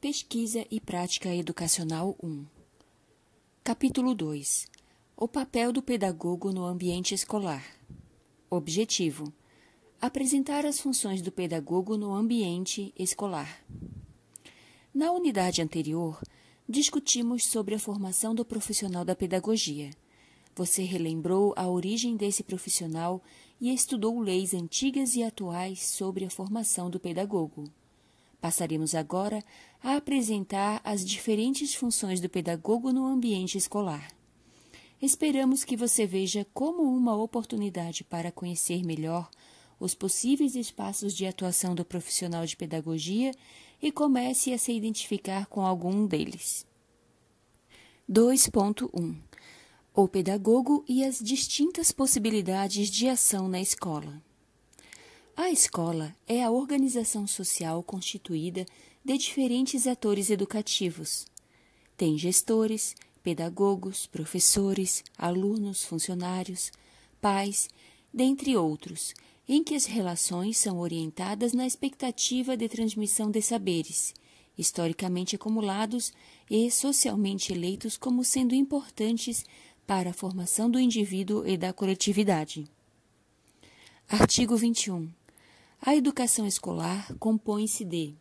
Pesquisa e Prática Educacional 1 Capítulo 2 O papel do pedagogo no ambiente escolar. Objetivo: Apresentar as funções do pedagogo no ambiente escolar. Na unidade anterior, discutimos sobre a formação do profissional da pedagogia. Você relembrou a origem desse profissional e estudou leis antigas e atuais sobre a formação do pedagogo. Passaremos agora a apresentar as diferentes funções do pedagogo no ambiente escolar. Esperamos que você veja como uma oportunidade para conhecer melhor os possíveis espaços de atuação do profissional de pedagogia e comece a se identificar com algum deles. 2.1 O pedagogo e as distintas possibilidades de ação na escola. A escola é a organização social constituída de diferentes atores educativos. Tem gestores, pedagogos, professores, alunos, funcionários, pais, dentre outros, em que as relações são orientadas na expectativa de transmissão de saberes, historicamente acumulados e socialmente eleitos como sendo importantes para a formação do indivíduo e da coletividade. Artigo 21. A educação escolar compõe-se de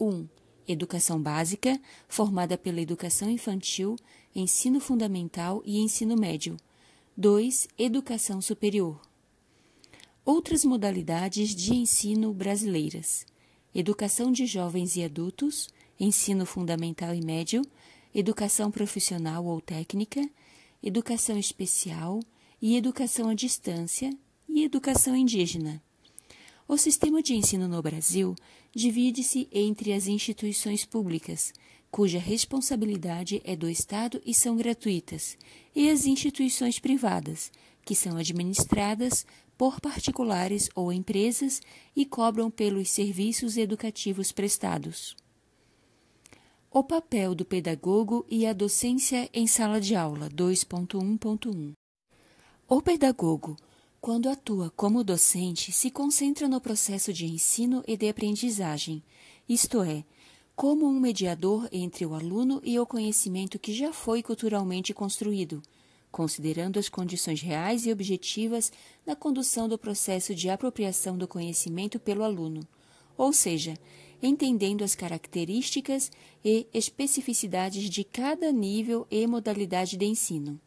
1. Um, educação básica, formada pela educação infantil, ensino fundamental e ensino médio. 2. Educação superior. Outras modalidades de ensino brasileiras: educação de jovens e adultos, ensino fundamental e médio, educação profissional ou técnica, educação especial e educação à distância e educação indígena. O sistema de ensino no Brasil divide-se entre as instituições públicas, cuja responsabilidade é do Estado e são gratuitas, e as instituições privadas, que são administradas por particulares ou empresas e cobram pelos serviços educativos prestados. O papel do pedagogo e a docência em sala de aula 2.1.1 O pedagogo quando atua como docente, se concentra no processo de ensino e de aprendizagem, isto é, como um mediador entre o aluno e o conhecimento que já foi culturalmente construído, considerando as condições reais e objetivas na condução do processo de apropriação do conhecimento pelo aluno, ou seja, entendendo as características e especificidades de cada nível e modalidade de ensino.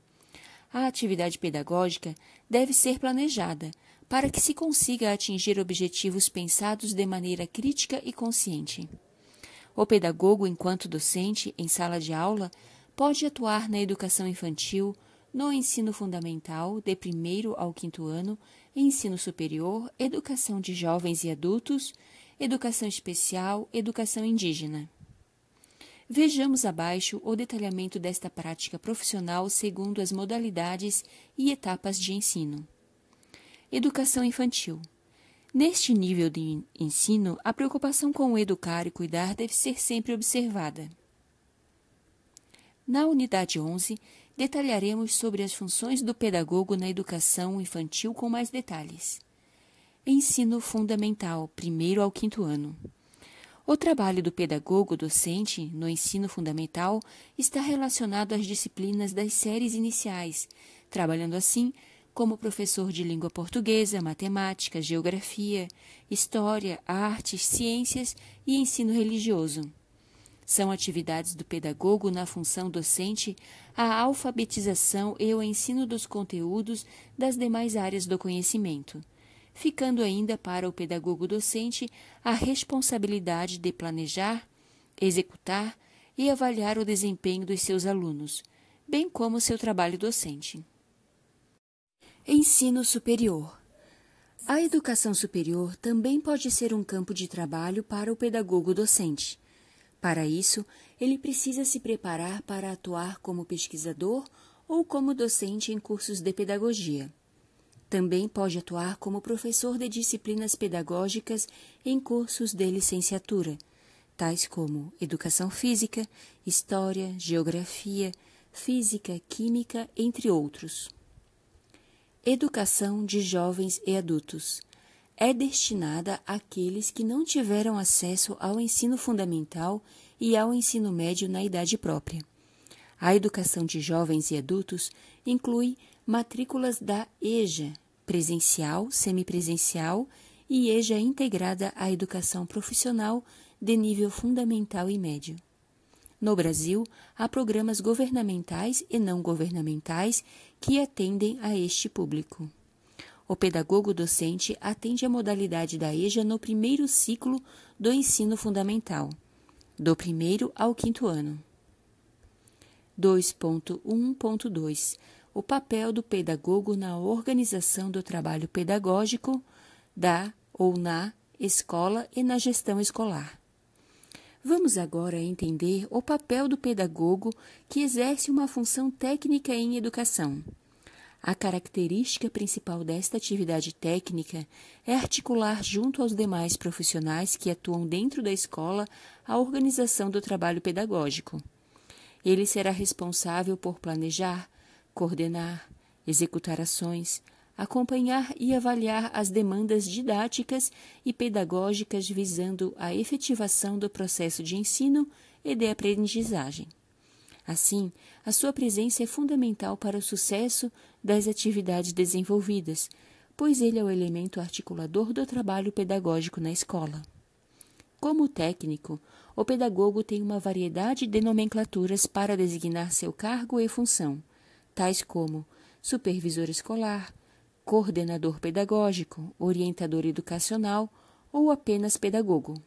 A atividade pedagógica deve ser planejada para que se consiga atingir objetivos pensados de maneira crítica e consciente. O pedagogo, enquanto docente em sala de aula, pode atuar na educação infantil, no ensino fundamental, de primeiro ao quinto ano, ensino superior, educação de jovens e adultos, educação especial, educação indígena. Vejamos abaixo o detalhamento desta prática profissional segundo as modalidades e etapas de ensino. Educação infantil. Neste nível de ensino, a preocupação com o educar e cuidar deve ser sempre observada. Na unidade 11, detalharemos sobre as funções do pedagogo na educação infantil com mais detalhes. Ensino fundamental, primeiro ao quinto ano. O trabalho do pedagogo docente no ensino fundamental está relacionado às disciplinas das séries iniciais, trabalhando assim como professor de língua portuguesa, matemática, geografia, história, artes, ciências e ensino religioso. São atividades do pedagogo na função docente a alfabetização e o ensino dos conteúdos das demais áreas do conhecimento ficando ainda para o pedagogo docente a responsabilidade de planejar, executar e avaliar o desempenho dos seus alunos, bem como seu trabalho docente. Ensino superior. A educação superior também pode ser um campo de trabalho para o pedagogo docente. Para isso, ele precisa se preparar para atuar como pesquisador ou como docente em cursos de pedagogia. Também pode atuar como professor de disciplinas pedagógicas em cursos de licenciatura, tais como Educação Física, História, Geografia, Física, Química, entre outros. Educação de jovens e adultos. é destinada àqueles que não tiveram acesso ao ensino fundamental e ao ensino médio na idade própria. A educação de jovens e adultos inclui matrículas da EJA, presencial, semipresencial e EJA integrada à educação profissional de nível fundamental e médio. No Brasil, há programas governamentais e não governamentais que atendem a este público. O pedagogo docente atende a modalidade da EJA no primeiro ciclo do ensino fundamental, do primeiro ao quinto ano. 2.1.2 O papel do pedagogo na organização do trabalho pedagógico da ou na escola e na gestão escolar. Vamos agora entender o papel do pedagogo que exerce uma função técnica em educação. A característica principal desta atividade técnica é articular junto aos demais profissionais que atuam dentro da escola a organização do trabalho pedagógico. Ele será responsável por planejar, coordenar, executar ações, acompanhar e avaliar as demandas didáticas e pedagógicas visando a efetivação do processo de ensino e de aprendizagem. Assim, a sua presença é fundamental para o sucesso das atividades desenvolvidas, pois ele é o elemento articulador do trabalho pedagógico na escola. Como técnico, o pedagogo tem uma variedade de nomenclaturas para designar seu cargo e função, tais como supervisor escolar, coordenador pedagógico, orientador educacional ou apenas pedagogo.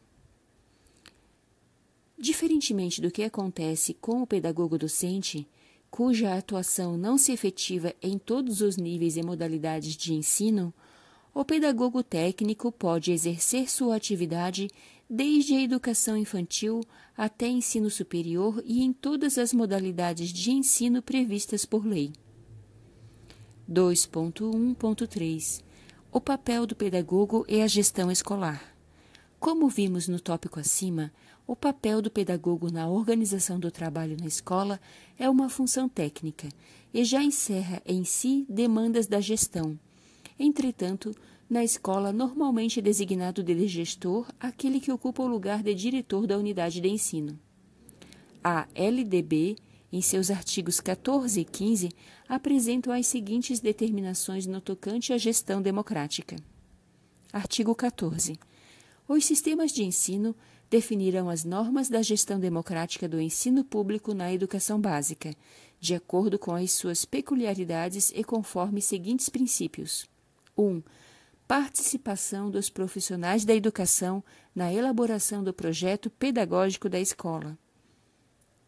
Diferentemente do que acontece com o pedagogo docente, cuja atuação não se efetiva em todos os níveis e modalidades de ensino, o pedagogo técnico pode exercer sua atividade desde a educação infantil até ensino superior e em todas as modalidades de ensino previstas por lei. 2.1.3 O papel do pedagogo e a gestão escolar. Como vimos no tópico acima, o papel do pedagogo na organização do trabalho na escola é uma função técnica e já encerra em si demandas da gestão. Entretanto, na escola normalmente é designado de gestor aquele que ocupa o lugar de diretor da unidade de ensino. A LDB, em seus artigos 14 e 15, apresentam as seguintes determinações no tocante à gestão democrática. Artigo 14. Os sistemas de ensino definirão as normas da gestão democrática do ensino público na educação básica, de acordo com as suas peculiaridades e conforme seguintes princípios: 1. Um, participação dos profissionais da educação na elaboração do projeto pedagógico da escola.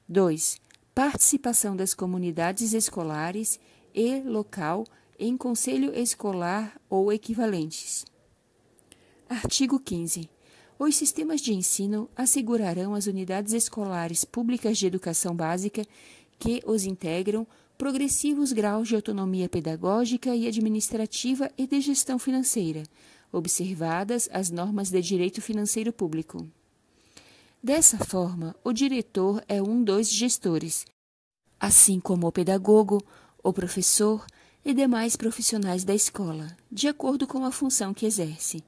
2. Participação das comunidades escolares e local em conselho escolar ou equivalentes. Artigo 15. Os sistemas de ensino assegurarão às unidades escolares públicas de educação básica que os integram progressivos graus de autonomia pedagógica e administrativa e de gestão financeira, observadas as normas de direito financeiro público. Dessa forma, o diretor é um dos gestores, assim como o pedagogo, o professor e demais profissionais da escola, de acordo com a função que exerce.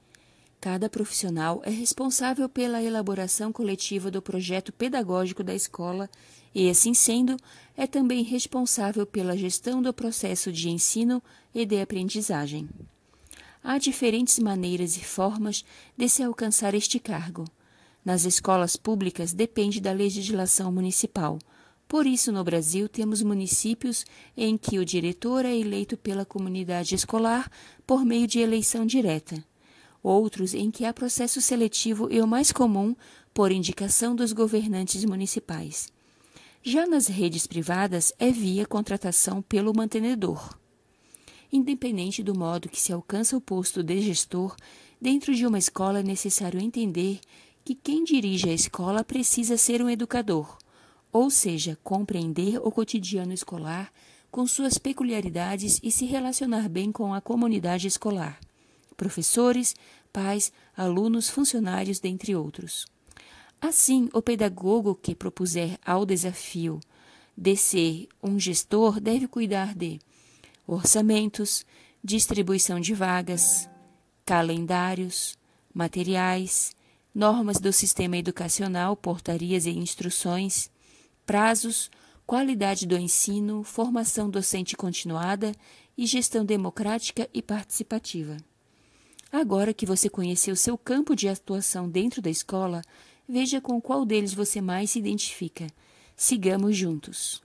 Cada profissional é responsável pela elaboração coletiva do projeto pedagógico da escola e, assim sendo, é também responsável pela gestão do processo de ensino e de aprendizagem. Há diferentes maneiras e formas de se alcançar este cargo. Nas escolas públicas depende da legislação municipal. Por isso, no Brasil, temos municípios em que o diretor é eleito pela comunidade escolar por meio de eleição direta outros em que há processo seletivo e o mais comum, por indicação dos governantes municipais. Já nas redes privadas, é via contratação pelo mantenedor. Independente do modo que se alcança o posto de gestor, dentro de uma escola é necessário entender que quem dirige a escola precisa ser um educador, ou seja, compreender o cotidiano escolar com suas peculiaridades e se relacionar bem com a comunidade escolar professores, pais, alunos, funcionários, dentre outros. Assim, o pedagogo que propuser ao desafio de ser um gestor deve cuidar de orçamentos, distribuição de vagas, calendários, materiais, normas do sistema educacional, portarias e instruções, prazos, qualidade do ensino, formação docente continuada e gestão democrática e participativa. Agora que você conheceu seu campo de atuação dentro da escola, veja com qual deles você mais se identifica. Sigamos juntos.